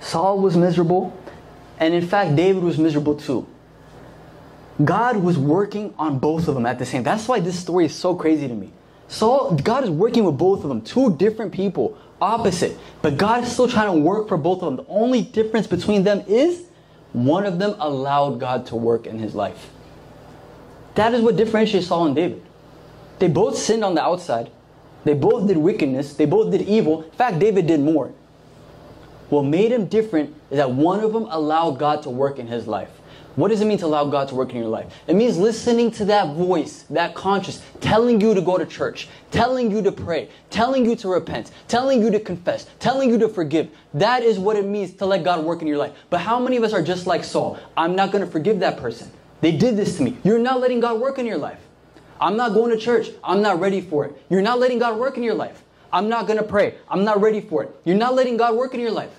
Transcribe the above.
Saul was miserable, and in fact, David was miserable too. God was working on both of them at the same. That's why this story is so crazy to me. Saul, God is working with both of them, two different people, opposite, but God is still trying to work for both of them. The only difference between them is one of them allowed God to work in his life. That is what differentiates Saul and David. They both sinned on the outside. They both did wickedness. They both did evil. In fact, David did more. What made him different is that one of them allowed God to work in his life. What does it mean to allow God to work in your life? It means listening to that voice, that conscience, telling you to go to church, telling you to pray, telling you to repent, telling you to confess, telling you to forgive. That is what it means to let God work in your life. But how many of us are just like Saul? I'm not going to forgive that person. They did this to me. You're not letting God work in your life. I'm not going to church. I'm not ready for it. You're not letting God work in your life. I'm not going to pray. I'm not ready for it. You're not letting God work in your life.